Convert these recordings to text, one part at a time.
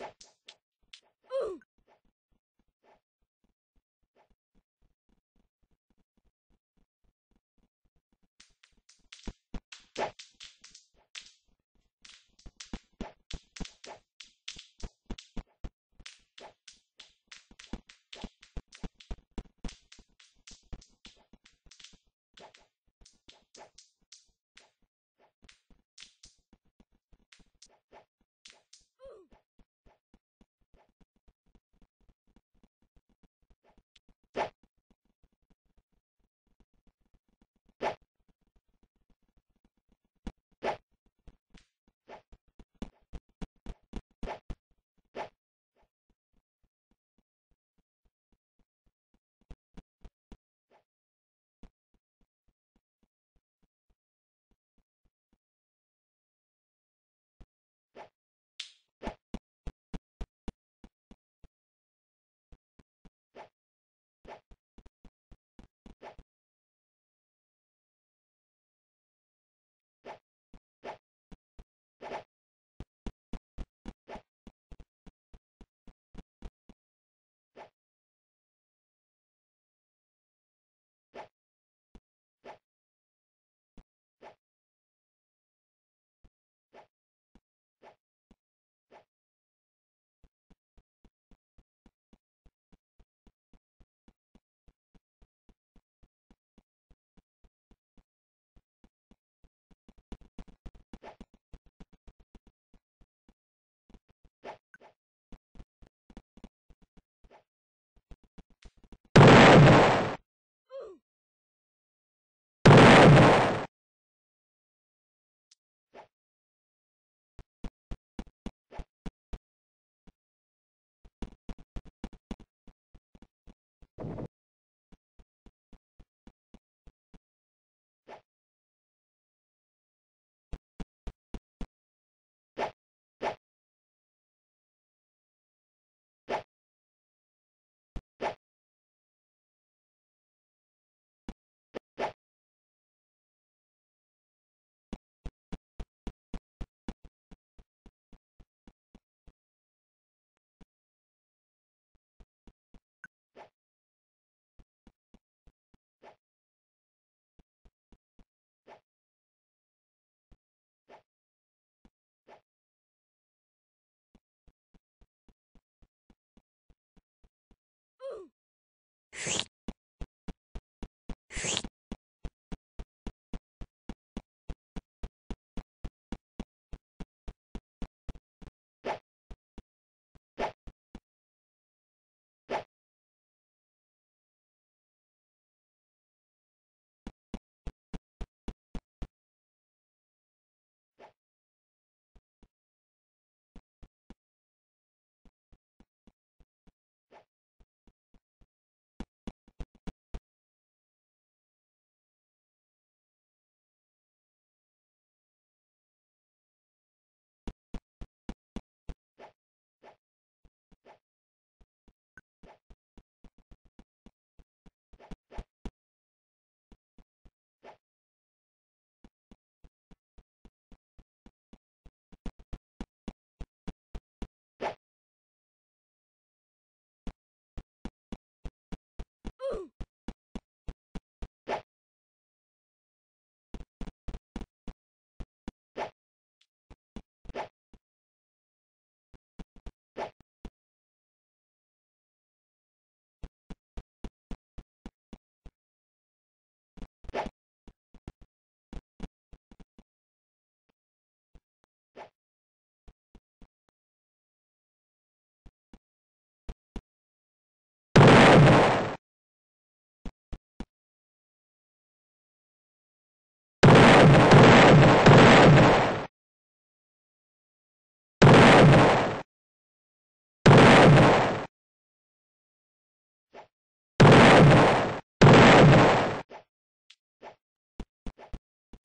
Gotcha.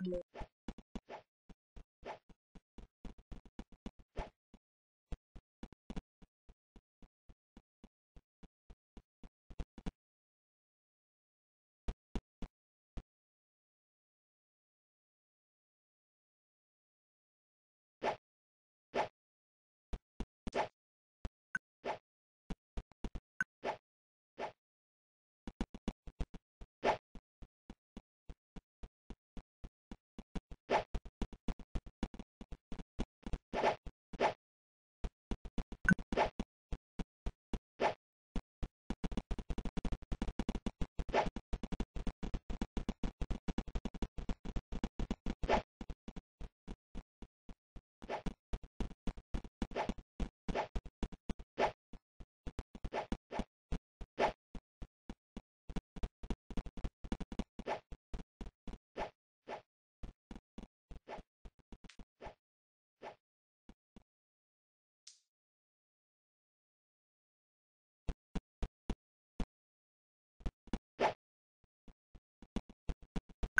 Yeah.